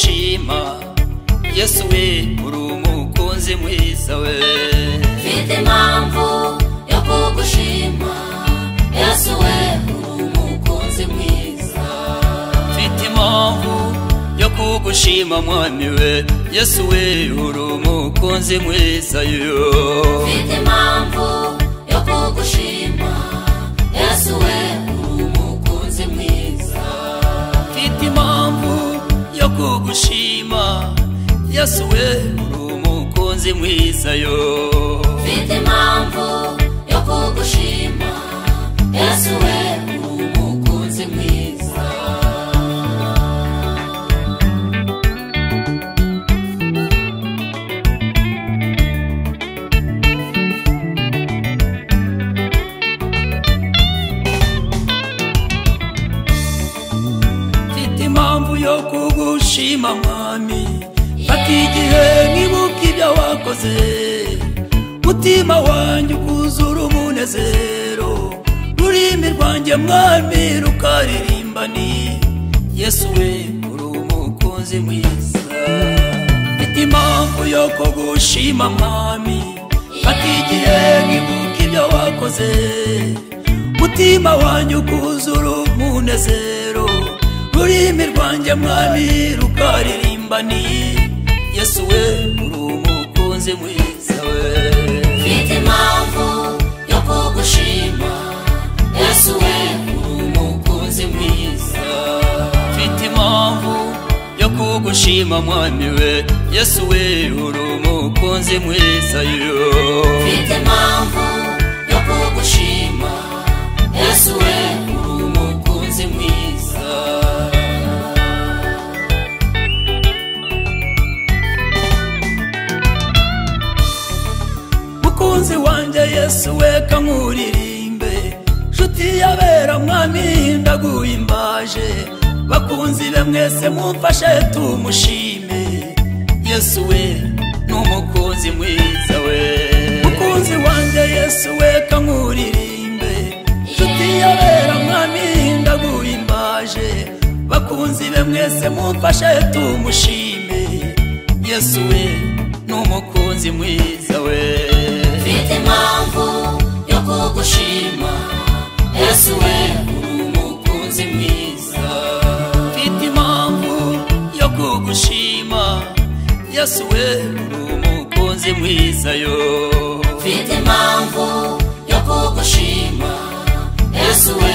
kugushima yesu we uri umukunzi mwiza we. Mfite impamvu yo kugushima. Yesu we uri umukunzi mwiza. Mfite impamvu yo kugushima mwami we. Yesu we uri umukunzi mwiza yo. Mfite impamvu yesu we uri umukunzi mwiza yo mfite impamvu yo kugushima. Yesu we uri umukunzi mwiza. Mfite impamvu yo kugushima mwami igihe nkibuka ibyo wakoze. Mutima wanjye ukuzura umunezero. Rurimi rwanjye mwami rukaririmba ni yesu we uri umukunzi mwiza. Mfite impamvu yo kugushima mwami. Fata igihe nkibuka ibyo wakoze. Mutima wanjye ukuzura umunezero. Rurimi rwanjye mwami rukaririmba ni we uri umukunzi mwiza we. Mfite impamvu yo kugushima. Yesu we. Uri umukunzi mwiza. Mfite impamvu yo kugushima mwami we. Yesu we uri umukunzi mwiza yo. Mfite impamvu yo kugushima. Yesu we. Uri umukunzi mwiza. Wanjye yesu we kankuririmbe nshuti yabera mwami ndaguhimbaje. Bakunzi be mwese mumfashe tumushime. Yesu we ni umukunzi mwiza we. Mukunzi wanjye yesu we kankuririmbe nshuti yabera mwami ndaguhimbaje. Bakunzi be mwese mumfashe tumushime. Yesu we ni umukunzi mwiza we. Yesu we uri umukunzi mwiza. Mfite impamvu yo kugushima. Yesu we uri umukunzi mwiza yo. Mfite impamvu yo kugushima. Yesu we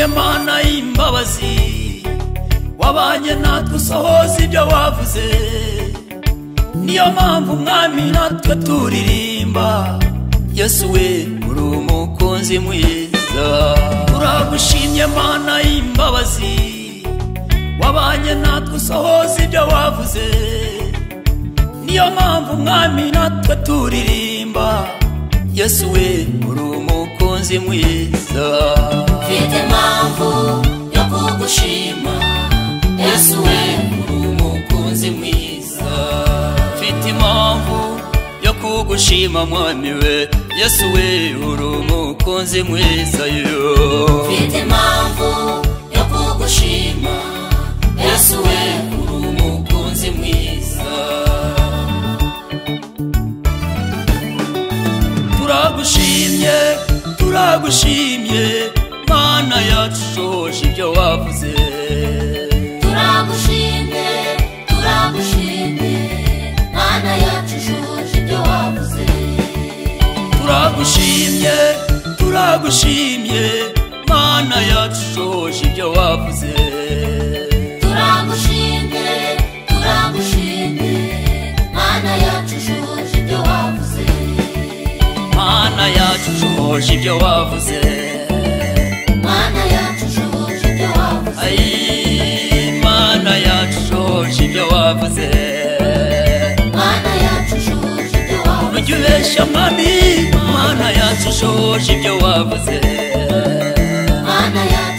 turagushimye mana y'imbabazi wabanye natwe usohoza ibyo wavuze. Niyo mpamvu mwami natwe turirimba. Yesu we uri umukunzi mwiza. Turagushimye mana y'imbabazi wabanye natwe usohoza ibyo wavuze. Niyo mpamvu mwami natwe turirimba. Yesu we uri umukunzi mwiza. Mfite impamvu yo kugushima yesu we uri umukunzi mwiza. Mfite impamvu yo kugushima mwami we. Yesu we uri umukunzi mwiza yo. Mfite impamvu yo kugushima. Yesu we uri umukunzi mwiza. Turagushimye turagushimye. Mana yacu ushoje ibyo wavuze turagushimye turagushimye mana yacu ushoje ibyo wavuze turagushimye turagushimye mana yacu ushoje ibyo wavuze turagushimye turagushimye mana yacu ushoje ibyo wavuze mana yacu ushoje ibyo wavuze fazer Mana yacu shoji vyo wavuze. Mjubesha mami Mana yacu shoji vyo wavuze. Mana yacu